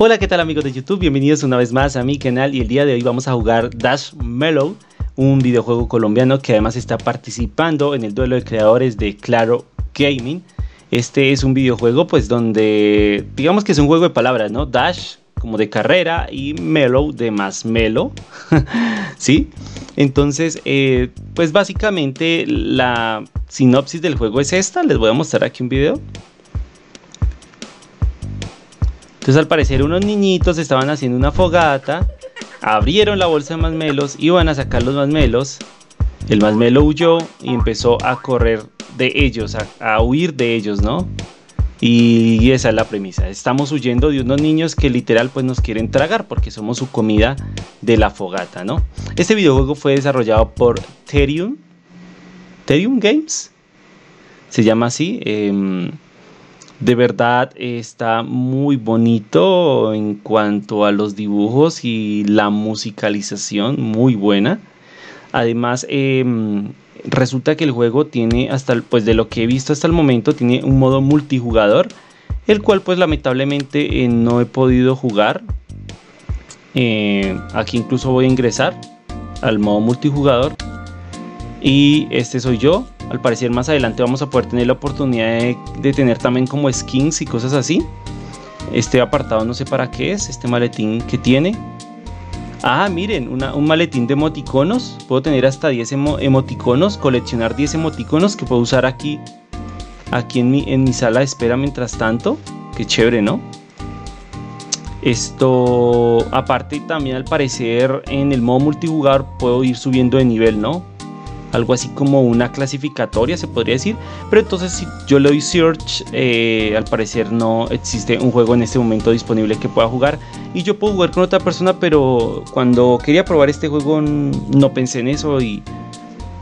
Hola, ¿qué tal amigos de YouTube? Bienvenidos una vez más a mi canal y el día de hoy vamos a jugar Dash Mellow, un videojuego colombiano que además está participando en el duelo de creadores de Claro Gaming. Este es un videojuego pues donde digamos que es un juego de palabras, ¿no? Dash como de carrera y Mellow de más Mellow, ¿sí? Entonces, eh, pues básicamente la sinopsis del juego es esta, les voy a mostrar aquí un video. Entonces al parecer unos niñitos estaban haciendo una fogata, abrieron la bolsa de masmelos, iban a sacar los masmelos, el masmelo huyó y empezó a correr de ellos, a, huir de ellos, ¿no? Y esa es la premisa. Estamos huyendo de unos niños que literal pues nos quieren tragar porque somos su comida de la fogata, ¿no? Este videojuego fue desarrollado por Therium. Therium Games. Se llama así. Em, de verdad está muy bonito en cuanto a los dibujos y la musicalización, muy buena. Además, em, resulta que el juego tiene hasta, pues de lo que he visto hasta el momento, tiene un modo multijugador, el cual pues lamentablemente eh, no he podido jugar. Eh, aquí incluso voy a ingresar al modo multijugador y este soy yo al parecer más adelante vamos a poder tener la oportunidad de, tener también como skins y cosas así. Este apartado no sé para qué es, este maletín que tiene. Ah, miren, un maletín de emoticonos. Puedo tener hasta 10 emoticonos, coleccionar 10 emoticonos que puedo usar aquí, aquí en mi, en mi sala de espera mientras tanto. Qué chévere, ¿no? Esto, aparte también al parecer en el modo multijugador puedo ir subiendo de nivel, ¿no? Algo así como una clasificatoria se podría decir. Pero entonces si yo le doy search eh, al parecer no existe un juego en este momento disponible que pueda jugar. Y yo puedo jugar con otra persona pero cuando quería probar este juego no pensé en eso y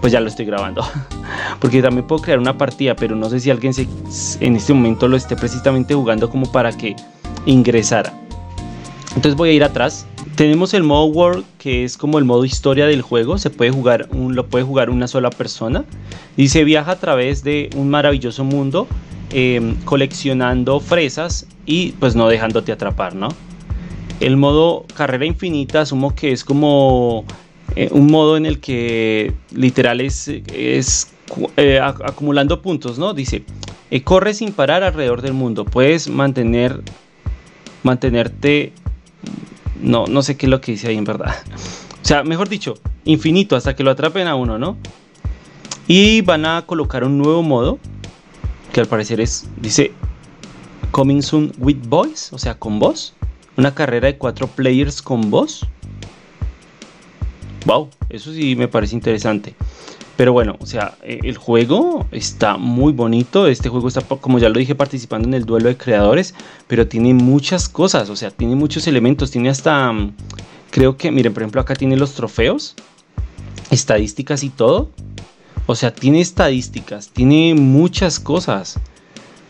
pues ya lo estoy grabando. Porque también puedo crear una partida pero no sé si alguien en este momento lo esté precisamente jugando como para que ingresara entonces voy a ir atrás tenemos el modo World, que es como el modo historia del juego. Se puede jugar, lo puede jugar una sola persona. Y se viaja a través de un maravilloso mundo, em, coleccionando fresas y pues no dejándote atrapar, ¿no? El modo carrera infinita, asumo que es como eh, un modo en el que literal es, es eh, acumulando puntos, ¿no? Dice, eh, corre sin parar alrededor del mundo. Puedes mantener, mantenerte no, no sé qué es lo que dice ahí en verdad. O sea, mejor dicho, infinito hasta que lo atrapen a uno, ¿no? Y van a colocar un nuevo modo que al parecer es, dice, Coming Soon with Boys, o sea, con voz. Una carrera de cuatro players con voz. Wow, eso sí me parece interesante. Pero bueno, o sea, eh, el juego está muy bonito. Este juego está, como ya lo dije, participando en el duelo de creadores. Pero tiene muchas cosas, o sea, tiene muchos elementos. Tiene hasta, mm, creo que, miren, por ejemplo, acá tiene los trofeos, estadísticas y todo. O sea, tiene estadísticas, tiene muchas cosas.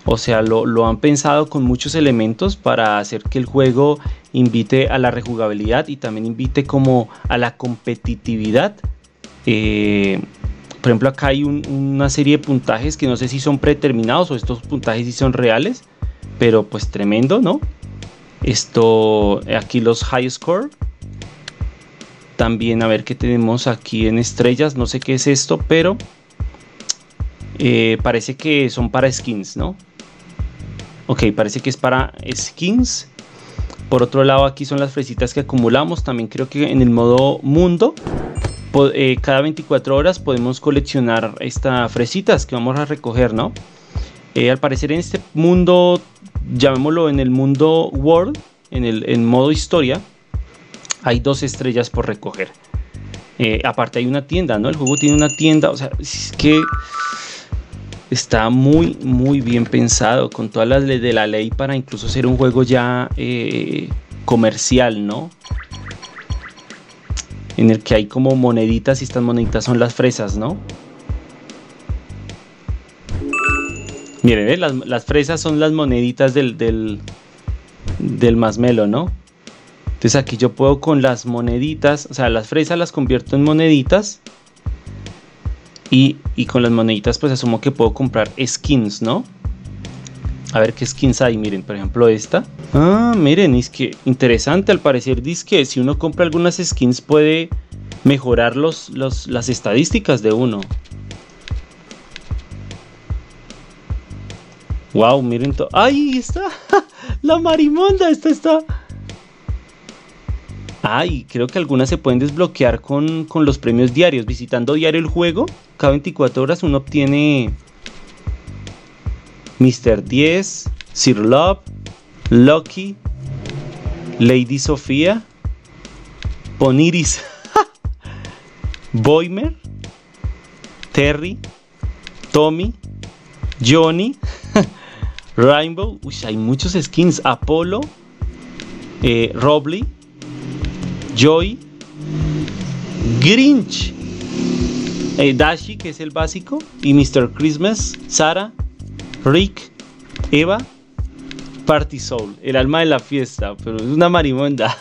O sea, lo, lo, han pensado con muchos elementos para hacer que el juego invite a la rejugabilidad y también invite como a la competitividad. Eh, por ejemplo, acá hay una serie de puntajes que no sé si son predeterminados o estos puntajes si son reales, pero pues tremendo, ¿no? Esto, aquí los high score. También a ver qué tenemos aquí en estrellas, no sé qué es esto, pero eh, parece que son para skins, ¿no? Ok, parece que es para skins. Por otro lado, aquí son las fresitas que acumulamos. También creo que en el modo mundo eh, cada 24 horas podemos coleccionar estas fresitas que vamos a recoger, ¿no? Eh, al parecer en este mundo, llamémoslo en el mundo World, en el modo historia, hay dos estrellas por recoger. Eh, aparte hay una tienda, ¿no? El juego tiene una tienda, o sea, es que está muy, muy bien pensado con todas las leyes de la ley para incluso ser un juego ya comercial, ¿no? En el que hay como moneditas y estas moneditas son las fresas, ¿no? Miren, las, fresas son las moneditas del, del, del masmelo, ¿no? Entonces aquí yo puedo con las moneditas, o sea, las fresas las convierto en moneditas. Y, y con las moneditas pues asumo que puedo comprar skins, ¿no? A ver qué skins hay, miren, por ejemplo esta. Ah, miren, es que interesante, al parecer dice que si uno compra algunas skins puede mejorar los, las estadísticas de uno. Wow, miren todo. ¡Ay, está! ¡La marimonda! Esta está. Ay, creo que algunas se pueden desbloquear con, con los premios diarios. Visitando diario el juego, cada 24 horas uno obtiene Mr. 10, Sir Love, Lucky, Lady Sofía, Poniris, Boimer, Terry, Tommy, Johnny, Rainbow, uy, hay muchos skins, Apollo, eh, Joy, Grinch, eh, Dashi, que es el básico, y Mr. Christmas, Sara, Rick, Eva, Party Soul, el alma de la fiesta, pero es una marimonda.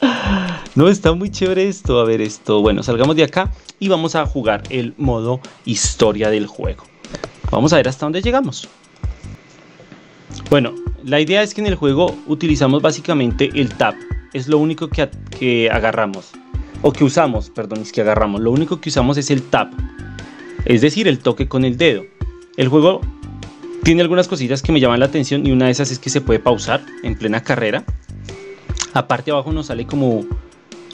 no, está muy chévere esto. A ver, esto. Bueno, salgamos de acá y vamos a jugar el modo historia del juego. Vamos a ver hasta dónde llegamos. Bueno, la idea es que en el juego utilizamos básicamente el tap. Es lo único que, que agarramos. O que usamos, perdón, es que agarramos. Lo único que usamos es el tap. Es decir, el toque con el dedo. El juego tiene algunas cositas que me llaman la atención y una de esas es que se puede pausar en plena carrera. Aparte abajo nos sale como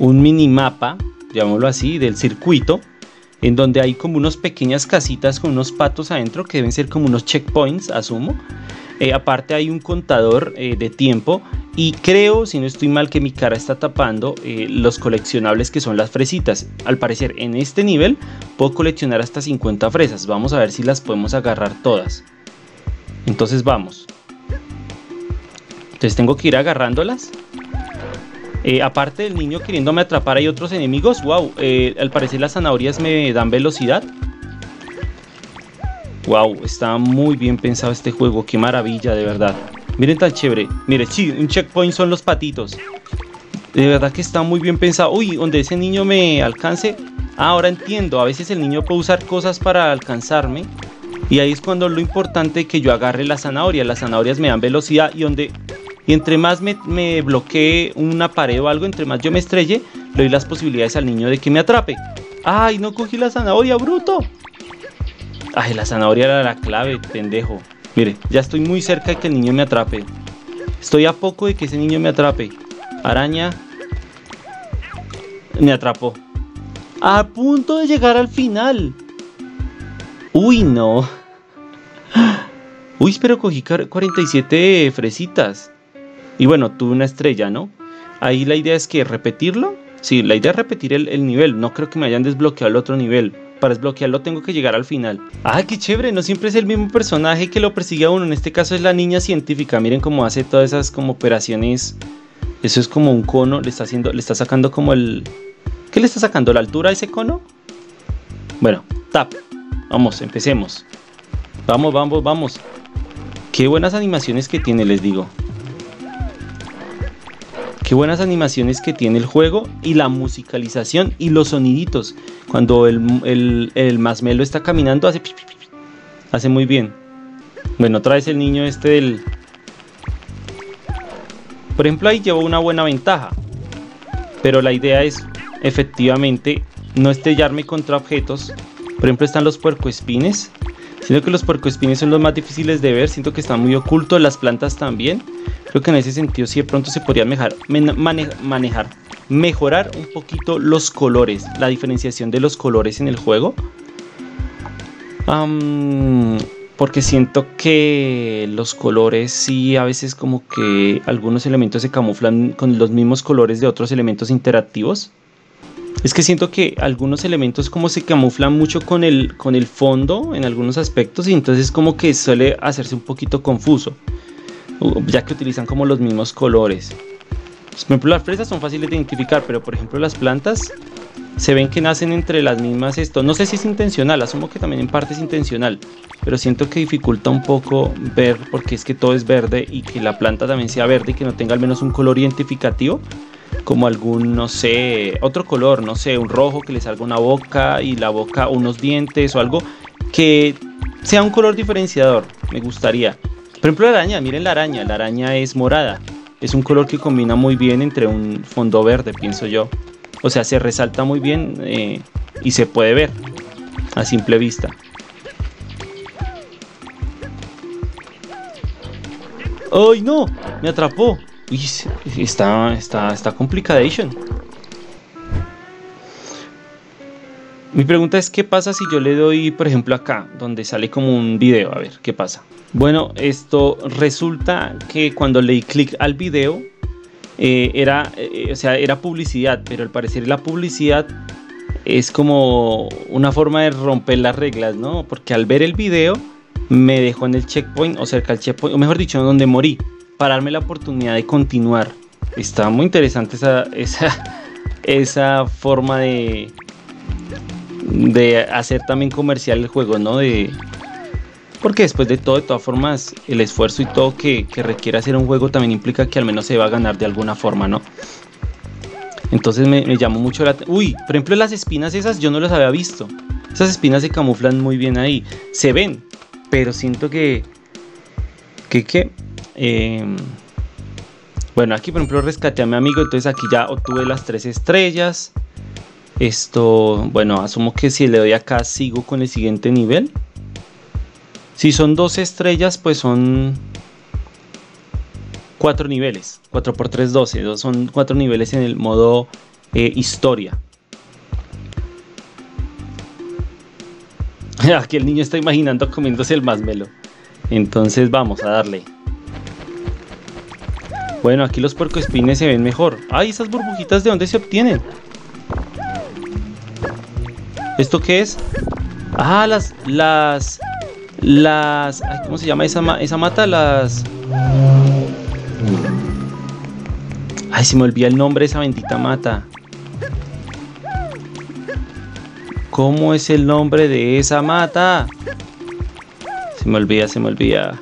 un minimapa, llamémoslo así, del circuito, en donde hay como unas pequeñas casitas con unos patos adentro que deben ser como unos checkpoints, asumo. Eh, aparte hay un contador eh, de tiempo y creo, si no estoy mal, que mi cara está tapando eh, los coleccionables que son las fresitas. Al parecer en este nivel puedo coleccionar hasta 50 fresas. Vamos a ver si las podemos agarrar todas. Entonces vamos. Entonces tengo que ir agarrándolas. Eh, aparte del niño queriéndome atrapar hay otros enemigos. Wow, eh, al parecer las zanahorias me dan velocidad. Wow, está muy bien pensado este juego. Qué maravilla, de verdad. Miren tan chévere. Miren, sí, un checkpoint son los patitos. De verdad que está muy bien pensado. Uy, donde ese niño me alcance. Ah, ahora entiendo. A veces el niño puede usar cosas para alcanzarme. Y ahí es cuando lo importante que yo agarre la zanahoria. Las zanahorias me dan velocidad y donde y entre más me, me bloquee una pared o algo, entre más yo me estrelle, le doy las posibilidades al niño de que me atrape. ¡Ay, no cogí la zanahoria, bruto! Ay, la zanahoria era la clave, pendejo. Mire, ya estoy muy cerca de que el niño me atrape. Estoy a poco de que ese niño me atrape. Araña. Me atrapó. A punto de llegar al final. Uy, no. Uy, pero cogí 47 fresitas. Y bueno, tuve una estrella, ¿no? Ahí la idea es que repetirlo. Sí, la idea es repetir el, nivel. No creo que me hayan desbloqueado el otro nivel. Para desbloquearlo tengo que llegar al final. Ah, qué chévere. No siempre es el mismo personaje que lo persigue a uno. En este caso es la niña científica. Miren cómo hace todas esas como operaciones. Eso es como un cono. Le está haciendo, le está sacando como el. ¿Qué le está sacando? ¿La altura de ese cono? Bueno, tap. Vamos, empecemos. Vamos, vamos, vamos. Qué buenas animaciones que tiene, les digo. Qué buenas animaciones que tiene el juego y la musicalización y los soniditos. Cuando el, el, masmelo está caminando, hace, hace muy bien. Bueno, otra vez el niño este del... Por ejemplo, ahí llevo una buena ventaja. Pero la idea es, efectivamente, no estrellarme contra objetos. Por ejemplo, están los puercoespines Siento que los puercoespines son los más difíciles de ver, siento que están muy ocultos, las plantas también. Creo que en ese sentido sí de pronto se podría manejar, manejar, mejorar un poquito los colores, la diferenciación de los colores en el juego. porque siento que los colores sí a veces como que algunos elementos se camuflan con los mismos colores de otros elementos interactivos. Es que siento que algunos elementos como se camuflan mucho con el, con el fondo en algunos aspectos y entonces como que suele hacerse un poquito confuso, ya que utilizan como los mismos colores. Pues, por ejemplo, las fresas son fáciles de identificar, pero por ejemplo las plantas se ven que nacen entre las mismas esto. No sé si es intencional, asumo que también en parte es intencional, pero siento que dificulta un poco ver porque es que todo es verde y que la planta también sea verde y que no tenga al menos un color identificativo como algún, no sé, otro color, no sé, un rojo que le salga una boca y la boca unos dientes o algo que sea un color diferenciador, me gustaría. Por ejemplo, la araña, miren la araña, la araña es morada. Es un color que combina muy bien entre un fondo verde, pienso yo. O sea, se resalta muy bien eh, y se puede ver a simple vista. ¡Ay, no! Me atrapó. Uy, está, está, está. Mi pregunta es, ¿qué pasa si yo le doy, por ejemplo, acá, donde sale como un video? A ver, ¿qué pasa? Bueno, esto resulta que cuando le di clic al video, eh, era, eh, o sea, era publicidad, pero al parecer la publicidad es como una forma de romper las reglas, ¿no? Porque al ver el video me dejó en el checkpoint o cerca del checkpoint, o mejor dicho, donde morí, para darme la oportunidad de continuar. Está muy interesante esa, esa, esa forma de, de hacer también comercial el juego, ¿no? De, porque después de todo, de todas formas, el esfuerzo y todo que, requiere hacer un juego también implica que al menos se va a ganar de alguna forma, ¿no? Entonces me, me llamó mucho la atención. Uy, por ejemplo, las espinas esas yo no las había visto. Esas espinas se camuflan muy bien ahí. Se ven, pero siento que, que, que, em, bueno, aquí por ejemplo rescaté a mi amigo, entonces aquí ya obtuve las tres estrellas. Esto, bueno, asumo que si le doy acá sigo con el siguiente nivel. Si son dos estrellas, pues son cuatro niveles. 4 por 3, 12. Son cuatro niveles en el modo eh, historia. Aquí el niño está imaginando comiéndose el melo Entonces vamos a darle. Bueno, aquí los puercoespines se ven mejor. ¡Ay, esas burbujitas de dónde se obtienen! ¿Esto qué es? Ah, las... Las... Las... ¿Cómo se llama esa, esa mata? Las... Ay, se me olvida el nombre de esa bendita mata. ¿Cómo es el nombre de esa mata? Se me olvida, se me olvida.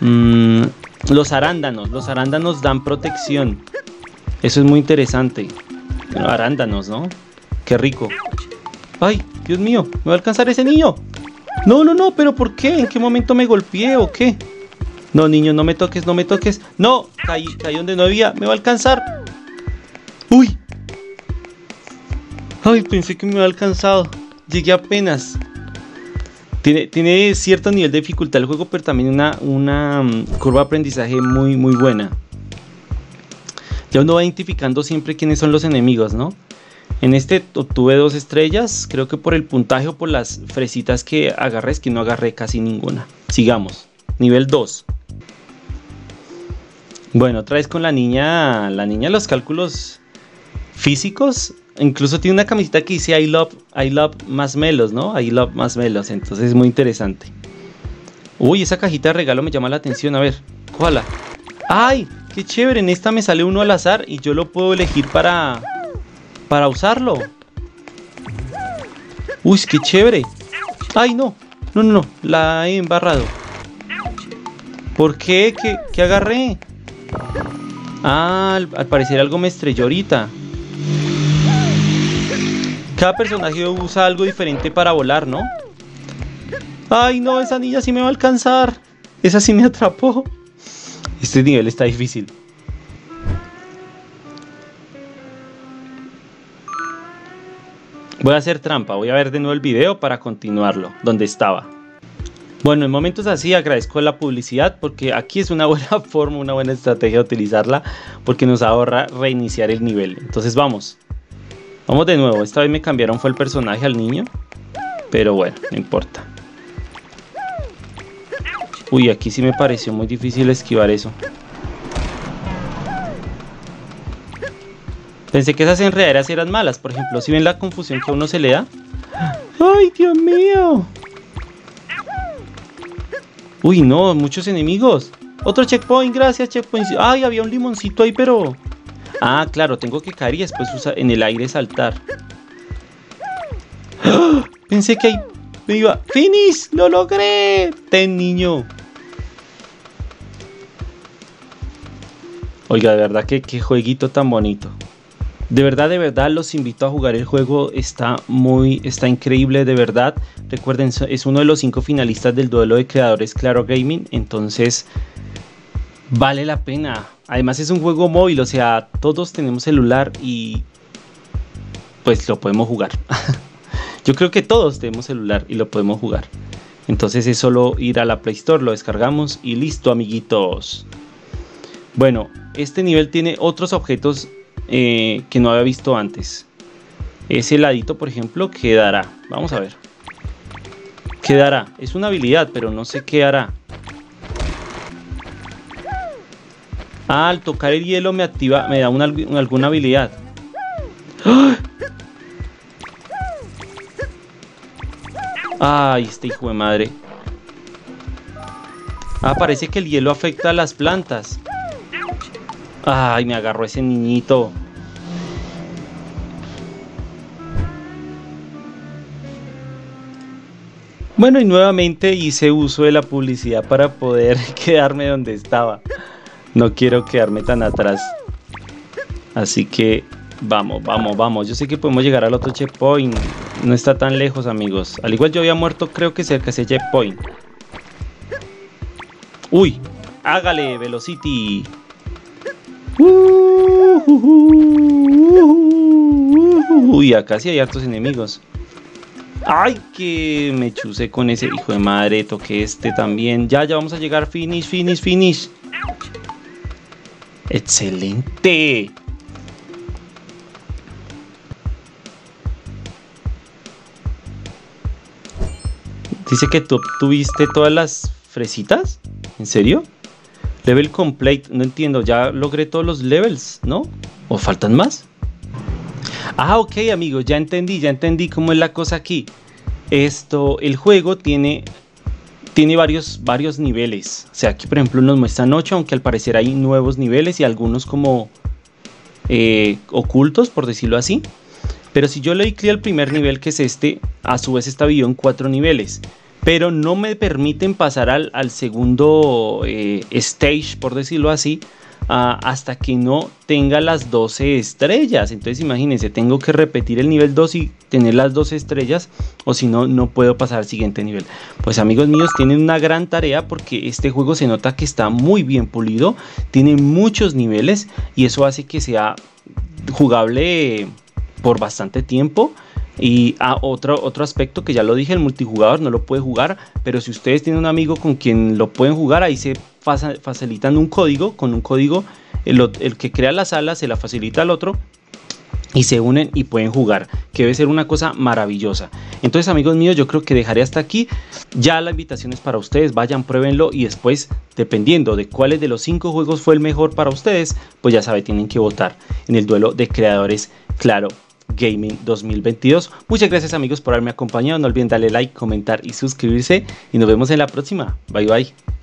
Mm, los arándanos. Los arándanos dan protección. Eso es muy interesante. arándanos, ¿no? Qué rico. ¡Ay, Dios mío! ¿Me va a alcanzar ese niño? No, no, no, pero ¿por qué? ¿En qué momento me golpeé o qué? No, niño, no me toques, no me toques. No, caí, caí donde no había. Me va a alcanzar. Uy, Ay, pensé que me había alcanzado. Llegué apenas. Tiene, cierto nivel de dificultad el juego, pero también una, una mm, curva de aprendizaje muy, muy buena. Ya uno va identificando siempre quiénes son los enemigos, ¿no? En este obtuve dos estrellas, creo que por el puntaje o por las fresitas que agarré, es que no agarré casi ninguna. Sigamos. Nivel 2. Bueno, otra vez con la niña, la niña los cálculos físicos incluso tiene una camiseta que dice I love, I love más melos, ¿no? I love más melos, entonces es muy interesante. Uy, esa cajita de regalo me llama la atención, a ver, ¿cuál? ¡Ay! ¡Qué chévere! En esta me sale uno al azar y yo lo puedo elegir para, para usarlo. Uy, qué chévere. ¡Ay, no! No, no, no, la he embarrado. ¿Por qué? ¿Qué, qué agarré? Ah, al, al parecer algo me estrelló ahorita. Cada personaje usa algo diferente para volar, ¿no? Ay, no, esa niña sí me va a alcanzar. Esa sí me atrapó. Este nivel está difícil. Voy a hacer trampa, voy a ver de nuevo el video para continuarlo, donde estaba. Bueno, en momentos así agradezco la publicidad porque aquí es una buena forma, una buena estrategia utilizarla porque nos ahorra reiniciar el nivel. Entonces vamos. Vamos de nuevo, esta vez me cambiaron fue el personaje al niño. Pero bueno, no importa. Uy, aquí sí me pareció muy difícil esquivar eso. Pensé que esas enredaderas eran malas. Por ejemplo, si ven la confusión que a uno se le da. ¡Ay, Dios mío! Uy, no, muchos enemigos. Otro checkpoint, gracias, checkpoint. Ay, había un limoncito ahí, pero Ah, claro, tengo que caer y después en el aire saltar. Pensé que ahí me iba. ¡Finish! ¡Lo logré! ¡Ten, niño! Oiga, de verdad que qué jueguito tan bonito. De verdad, de verdad los invito a jugar el juego, está muy, está increíble, de verdad. Recuerden, es uno de los cinco finalistas del duelo de creadores Claro Gaming, entonces vale la pena. Además es un juego móvil, o sea, todos tenemos celular y pues lo podemos jugar. Yo creo que todos tenemos celular y lo podemos jugar. Entonces es solo ir a la Play Store, lo descargamos y listo, amiguitos. Bueno, este nivel tiene otros objetos eh, que no había visto antes. Ese ladito, por ejemplo, quedará. Vamos a ver. Quedará. Es una habilidad, pero no sé qué hará. Ah, al tocar el hielo me activa, me da una, alguna habilidad. Ay, este hijo de madre. Ah, parece que el hielo afecta a las plantas. Ay, me agarró ese niñito. Bueno, y nuevamente hice uso de la publicidad para poder quedarme donde estaba. No quiero quedarme tan atrás. Así que vamos, vamos, vamos. Yo sé que podemos llegar al otro checkpoint. No está tan lejos, amigos. Al igual yo había muerto, creo que cerca ese checkpoint. Uy, hágale, Velocity. Uy, acá sí hay hartos enemigos. Ay, que me chuse con ese hijo de madre. Toqué este también. Ya, ya vamos a llegar. Finish, finish, finish. Excelente. Dice que tú tuviste todas las fresitas. ¿En serio? Level complete, no entiendo, ya logré todos los levels, ¿no? ¿O faltan más? Ah, ok amigos, ya entendí, ya entendí cómo es la cosa aquí. Esto, el juego tiene, tiene varios, varios niveles. O sea, aquí por ejemplo nos muestran 8, aunque al parecer hay nuevos niveles y algunos como eh, ocultos, por decirlo así. Pero si yo le doy clic al primer nivel, que es este, a su vez está dividido en cuatro niveles pero no me permiten pasar al, segundo eh, stage, por decirlo así, hasta que no tenga las 12 estrellas. Entonces imagínense, tengo que repetir el nivel 2 y tener las 12 estrellas, o si no, no puedo pasar al siguiente nivel. Pues amigos míos, tienen una gran tarea porque este juego se nota que está muy bien pulido, tiene muchos niveles y eso hace que sea jugable por bastante tiempo. Y ah, otro, otro aspecto que ya lo dije, el multijugador no lo puede jugar, pero si ustedes tienen un amigo con quien lo pueden jugar, ahí se facilitan un código, con un código, el, que crea la sala se la facilita al otro y se unen y pueden jugar, que debe ser una cosa maravillosa. Entonces amigos míos, yo creo que dejaré hasta aquí. Ya la invitación es para ustedes, vayan, pruébenlo y después, dependiendo de cuáles de los cinco juegos fue el mejor para ustedes, pues ya saben, tienen que votar en el duelo de creadores, claro, Gaming 2022. Muchas gracias amigos por haberme acompañado. No olviden darle like, comentar y suscribirse. Y nos vemos en la próxima. Bye bye.